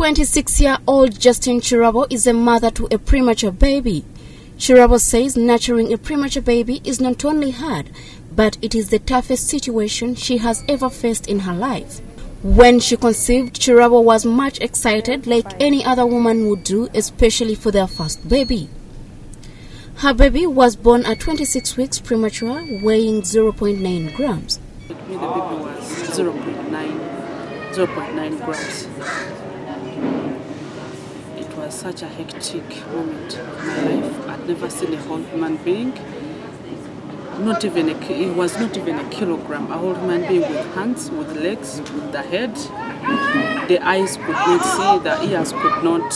26-year-old Justin Chirabo is a mother to a premature baby. Chirabo says nurturing a premature baby is not only hard, but it is the toughest situation she has ever faced in her life. When she conceived, Chirabo was much excited like any other woman would do, especially for their first baby. Her baby was born at 26 weeks premature, weighing 0.9 grams. The baby was 0.9, 0.9 grams. It was such a hectic moment of my life. I'd never seen a whole human being. Not even a, it was not even a kilogram. A whole human being with hands, with legs, with the head. The eyes could not see. The ears could not,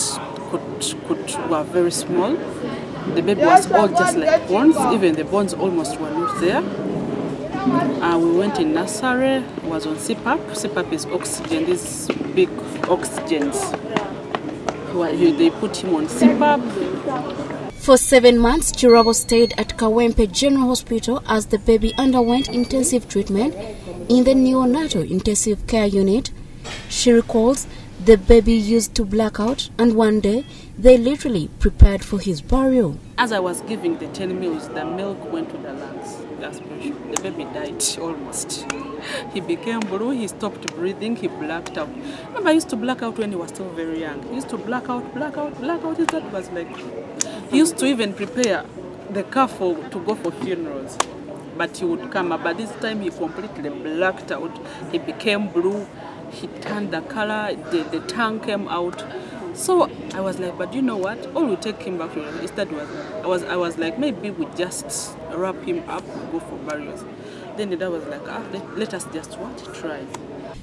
could, could were very small. The baby was all just like bones. Even the bones almost were not there. Uh, we went in nursery, was on CPAP. CPAP is oxygen, these big oxygens. They put him on CPAP. For seven months, Chirabo stayed at Kawempe General Hospital as the baby underwent intensive treatment in the neonatal intensive care unit. She recalls the baby used to black out, and one day they literally prepared for his burial. As I was giving the 10 meals, the milk went to the lungs. The baby died almost. He became blue, he stopped breathing, he blacked out. Remember, I used to black out when he was still very young. He used to black out, black out, black out. His dad was like, he used to even prepare the car for to go for funerals. But he would come up. But this time he completely blacked out. He became blue. He turned the color. The, the tongue came out. So I was like, but you know what? All we take him back to the instead was I was I was like maybe we just wrap him up and go for burials. Then the dad was like, ah, let, let us just what try.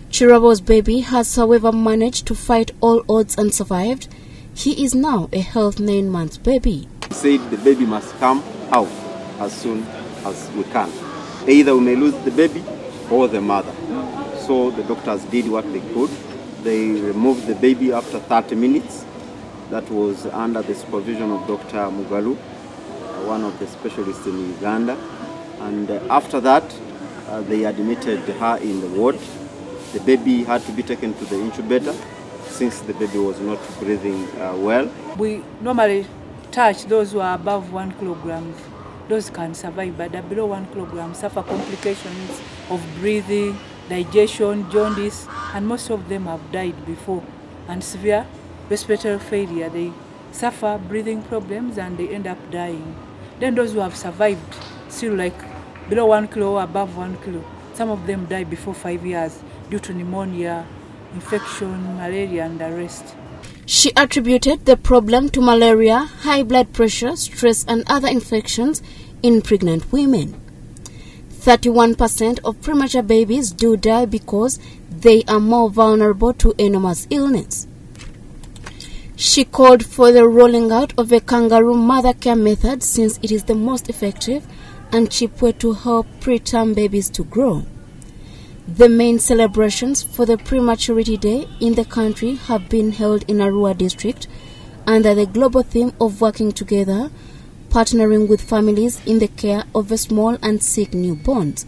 Chirabo's baby has, however, managed to fight all odds and survived. He is now a healthy nine months baby. He said the baby must come out as soon as we can. Either we may lose the baby or the mother. So the doctors did what they could. They removed the baby after 30 minutes. That was under the supervision of Dr. Mugalu, uh, one of the specialists in Uganda. And uh, after that, uh, they admitted her in the ward. The baby had to be taken to the incubator since the baby was not breathing uh, well. We normally touch those who are above one kilogram. Those can survive, but below one kilogram suffer complications of breathing, digestion, jaundice, and most of them have died before. And severe respiratory failure, they suffer breathing problems and they end up dying. Then those who have survived, still like below one kilo or above one kilo, some of them die before five years due to pneumonia, infection, malaria, and the rest. She attributed the problem to malaria, high blood pressure, stress, and other infections in pregnant women. 31% of premature babies do die because they are more vulnerable to enormous illness. She called for the rolling out of a kangaroo mother care method since it is the most effective and cheap way to help preterm babies to grow. The main celebrations for the Prematurity Day in the country have been held in Arua district under the global theme of working together, partnering with families in the care of a small and sick newborns.